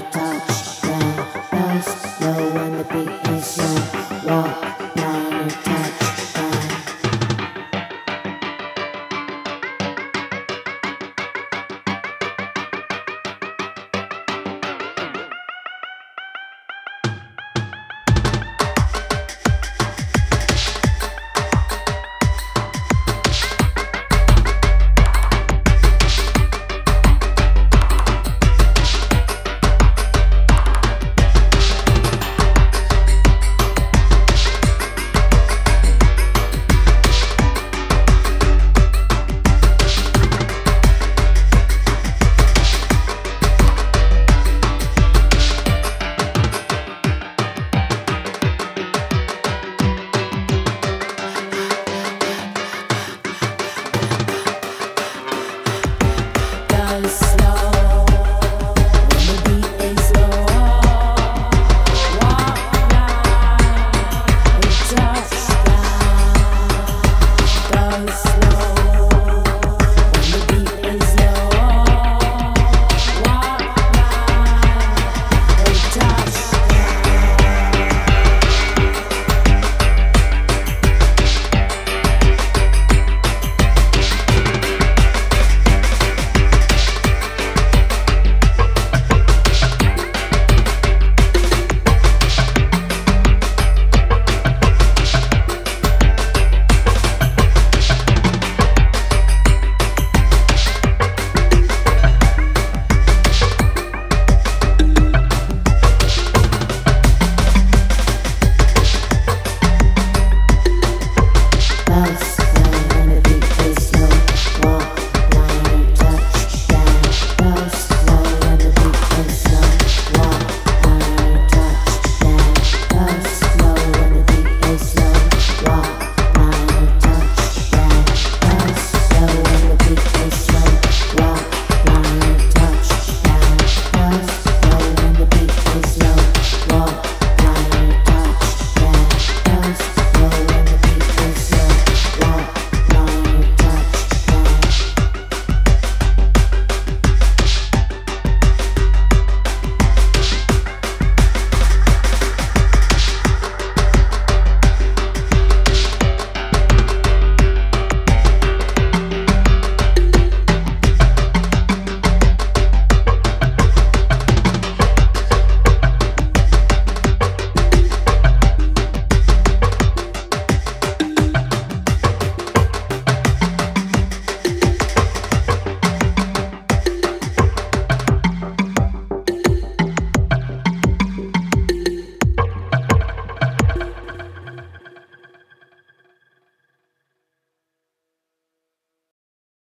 Tchau.